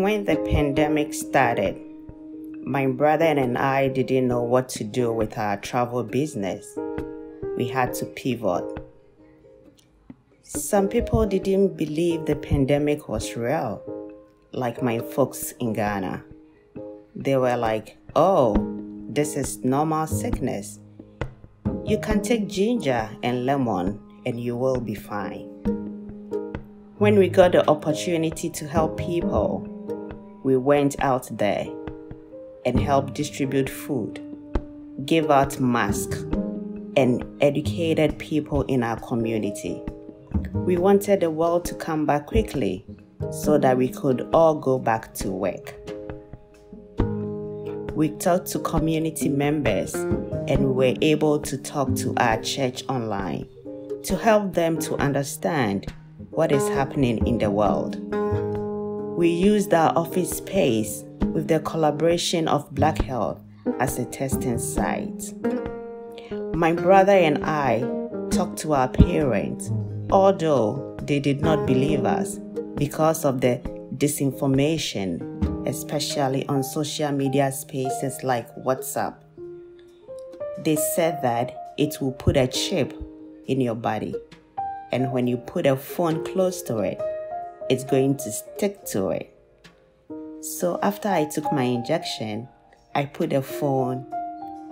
When the pandemic started, my brother and I didn't know what to do with our travel business. We had to pivot. Some people didn't believe the pandemic was real, like my folks in Ghana. They were like, oh, this is normal sickness. You can take ginger and lemon and you will be fine. When we got the opportunity to help people, we went out there and helped distribute food, gave out masks, and educated people in our community. We wanted the world to come back quickly so that we could all go back to work. We talked to community members and we were able to talk to our church online to help them to understand what is happening in the world. We used our office space with the collaboration of Black Health as a testing site. My brother and I talked to our parents, although they did not believe us because of the disinformation, especially on social media spaces like WhatsApp. They said that it will put a chip in your body, and when you put a phone close to it, it's going to stick to it. So after I took my injection, I put a phone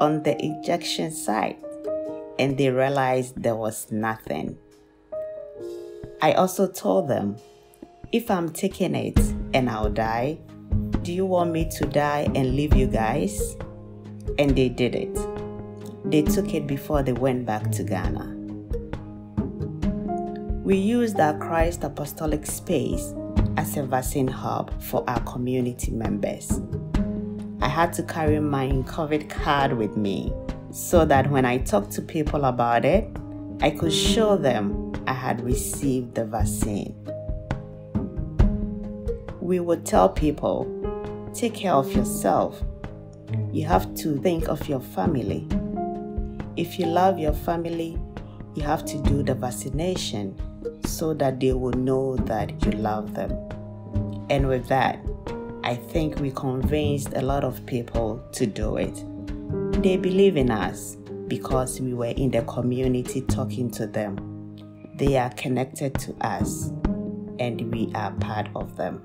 on the injection site and they realized there was nothing. I also told them, if I'm taking it and I'll die, do you want me to die and leave you guys? And they did it. They took it before they went back to Ghana. We used our Christ Apostolic Space as a vaccine hub for our community members. I had to carry my COVID card with me so that when I talked to people about it, I could show them I had received the vaccine. We would tell people take care of yourself. You have to think of your family. If you love your family, you have to do the vaccination so that they will know that you love them. And with that, I think we convinced a lot of people to do it. They believe in us because we were in the community talking to them. They are connected to us and we are part of them.